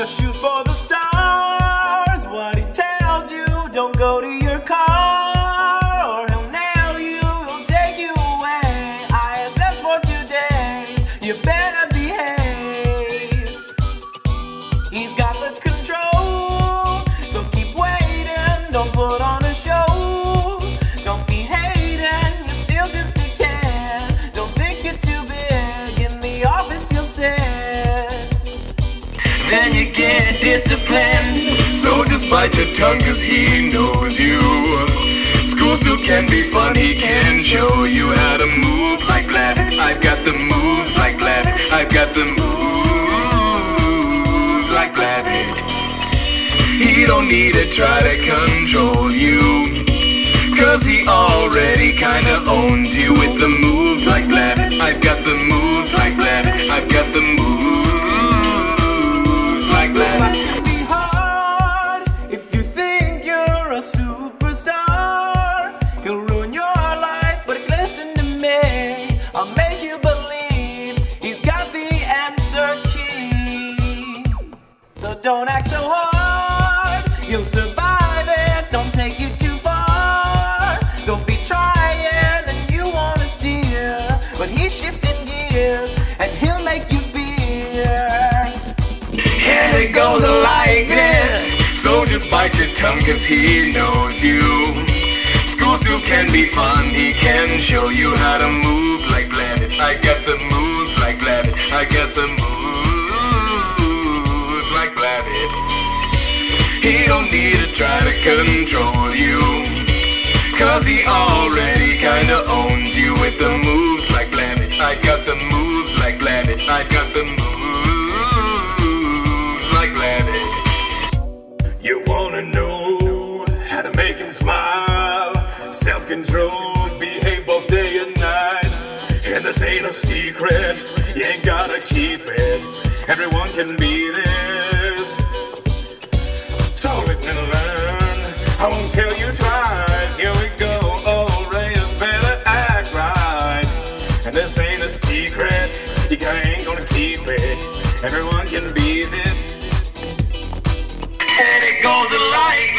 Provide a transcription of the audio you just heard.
Just shoot for the stars. What he tells you, don't go to your car, or he'll nail you, he'll take you away. ISS for two days, you better get disciplined. So just bite your tongue cause he knows you. School still can be fun, he can show you how to move like Blavatt. I've got the moves like Blavatt. I've got the moves like Blavatt. He don't need to try to control you. Cause he already kinda owns you Don't act so hard, you'll survive it. Don't take it too far. Don't be trying and you wanna steer, but he's shifting gears and he'll make you fear. And it goes like this. So just bite your tongue cause he knows you. School still can be fun, he can show you how to move like Blavatt. I got the like Blavatt. He don't need to try to control you. Cause he already kinda owns you with the moves like Blavatt. I got the moves like Blavatt. I got the moves like Planet. You wanna know how to make him smile? Self control, behave both day and night. And this ain't a secret, you ain't gotta keep it. Everyone can be this. I won't tell you twice. Here we go. Better act right. And this ain't a secret, you ain't gonna keep it. Everyone can be this. And it goes like